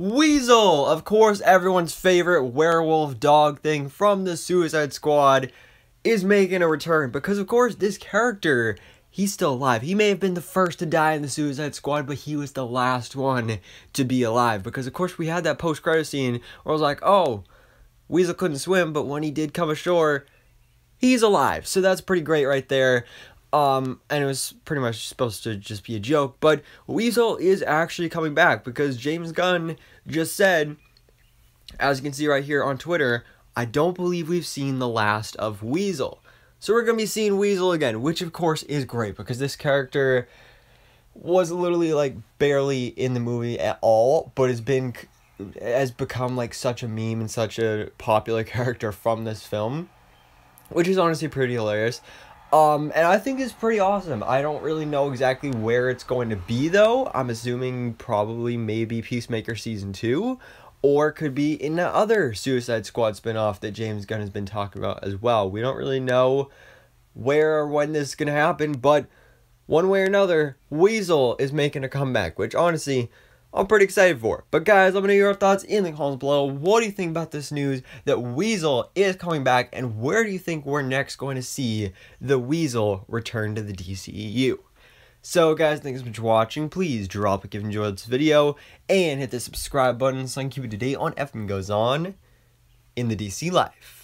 Weasel, of course, everyone's favorite werewolf dog thing from the Suicide Squad, is making a return because, of course, this character he's still alive. He may have been the first to die in the Suicide Squad, but he was the last one to be alive. Because of course we had that post credit scene where I was like, oh, Weasel couldn't swim, but when he did come ashore, he's alive. So that's pretty great right there. Um, and it was pretty much supposed to just be a joke, but Weasel is actually coming back because James Gunn just said, as you can see right here on Twitter, I don't believe we've seen the last of Weasel. So we're to be seeing Weasel again, which of course is great because this character was literally like barely in the movie at all, but has been has become like such a meme and such a popular character from this film, which is honestly pretty hilarious. Um, and I think it's pretty awesome. I don't really know exactly where it's going to be though. I'm assuming probably maybe Peacemaker season two, or could be in the other Suicide Squad spinoff that James Gunn has been talking about as well. We don't really know where or when this is going to happen, but one way or another, Weasel is making a comeback, which honestly, I'm pretty excited for. But guys, let me know your thoughts in the comments below. What do you think about this news that Weasel is coming back, and where do you think we're next going to see the Weasel return to the DCEU? So guys, thanks so much for watching. Please drop a if you enjoyed this video and hit the subscribe button so I can keep you to date on everything goes on in the DC life.